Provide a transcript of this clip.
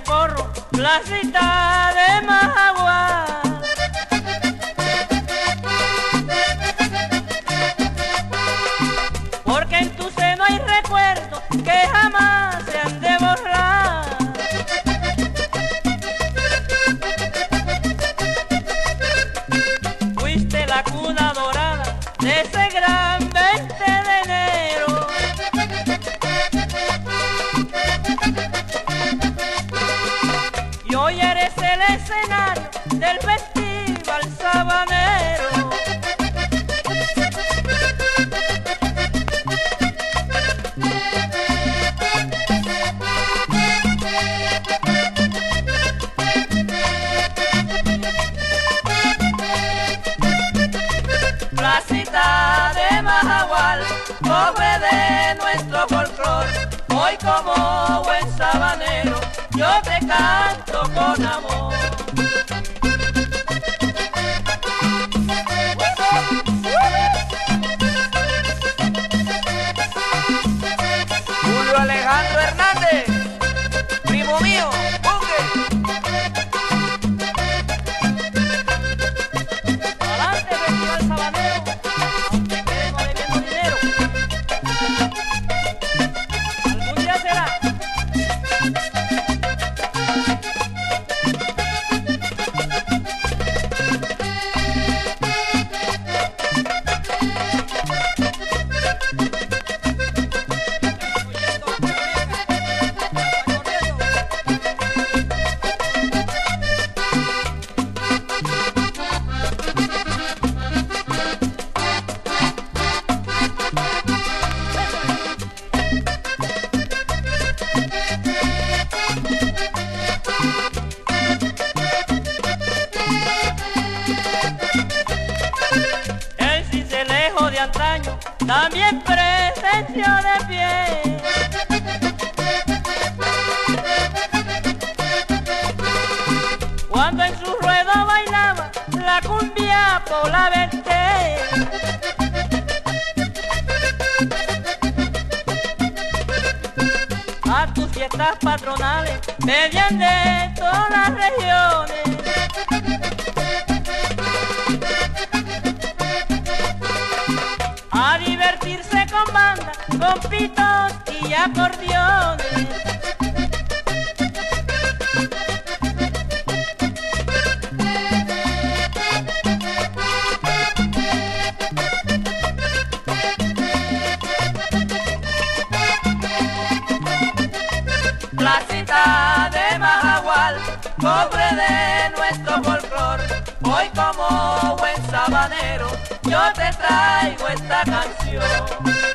de porro, placita de Majagua. El escenario del festival sabanero. Placita de Majagual, pobre de nuestro folclor. Hoy como buen sabanero, yo te canto con amor. Mío, Buque. También presenció de pie. Cuando en su ruedo bailaba la cumbia por la A tus fiestas patronales venían de todas las regiones. Banda, con pitos y acordeones. Placita de Majagual, pobre de nuestro folclor. Hoy como buen sabanero, yo te traigo esta canción.